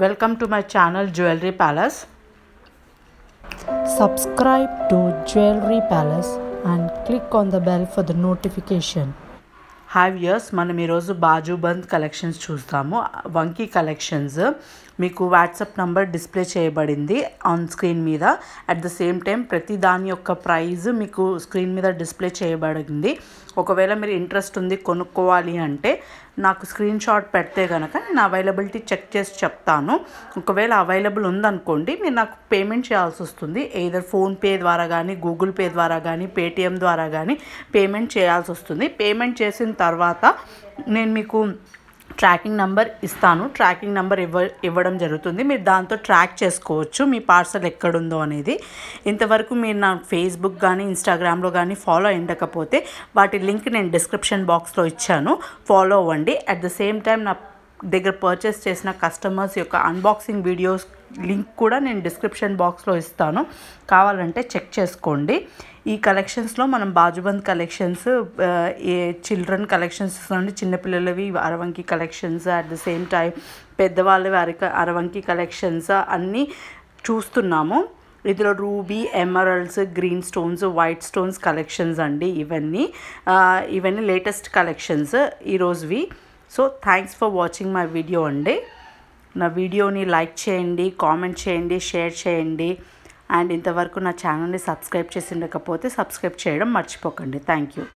Welcome to my channel Jewelry Palace. Subscribe to Jewelry Palace and click on the bell for the notification. హ్యావ్ ఇయర్స్ మనం ఈరోజు బాజుబంద్ collections చూస్తాము. వంకీ కలెక్షన్స్ మీకు వాట్సాప్ నంబర్ డిస్ప్లే చేయబడింది ఆన్ స్క్రీన్ మీద. అట్ ద సేమ్ టైం ప్రతి దాని యొక్క ప్రైజ్ మీకు స్క్రీన్ మీద డిస్ప్లే చేయబడింది. ఒకవేళ మీరు ఇంట్రెస్ట్ ఉంది కొనుక్కోవాలి అంటే నాకు స్క్రీన్ షాట్ పెడితే కనుక నేను అవైలబిలిటీ చెక్ చేసి చెప్తాను. ఒకవేళ అవైలబుల్ ఉందనుకోండి మీరు నాకు పేమెంట్ చేయాల్సి వస్తుంది. ఏదర్ ఫోన్పే ద్వారా కానీ గూగుల్ పే ద్వారా కానీ పేటిఎం ద్వారా కానీ పేమెంట్ చేయాల్సి వస్తుంది. పేమెంట్ చేసిన తర్వాత నేను మీకు ట్రాకింగ్ నెంబర్ ఇస్తాను. ట్రాకింగ్ నెంబర్ ఇవ్వ ఇవ్వడం జరుగుతుంది. మీరు దాంతో ట్రాక్ చేసుకోవచ్చు. మీ పార్సల్ ఎక్కడుందో అనేది. ఇంతవరకు మీరు నా ఫేస్బుక్ కానీ ఇన్స్టాగ్రామ్లో కానీ ఫాలో అయ్యకపోతే వాటి లింక్ నేను డిస్క్రిప్షన్ బాక్స్లో ఇచ్చాను. ఫాలో అవ్వండి. అట్ ద సేమ్ టైం నా దగ్గర పర్చేస్ చేసిన కస్టమర్స్ యొక్క అన్బాక్సింగ్ వీడియోస్ లింక్ కూడా నేను డిస్క్రిప్షన్ బాక్స్లో ఇస్తాను. కావాలంటే చెక్ చేసుకోండి. ఈ కలెక్షన్స్లో మనం బాజుబంద్ కలెక్షన్స్ ఏ చిల్డ్రన్ కలెక్షన్స్ నుండి చిన్నపిల్లలవి అరవంకి collections at the same time పెద్దవాళ్ళవి అరక అరవంకి కలెక్షన్స్ అన్నీ చూస్తున్నాము. ఇందులో ruby emeralds green stones white stones collections అండి ఇవన్నీ. ఇవన్నీ latest collections ఈరోజువి. So thanks for watching my video అండి. నా వీడియోని లైక్ చేయండి కామెంట్ చేయండి షేర్ చేయండి. అండ్ ఇంతవరకు నా ఛానల్ని సబ్స్క్రైబ్ చేసి ఉండకపోతే సబ్స్క్రైబ్ చేయడం మర్చిపోకండి. Thank you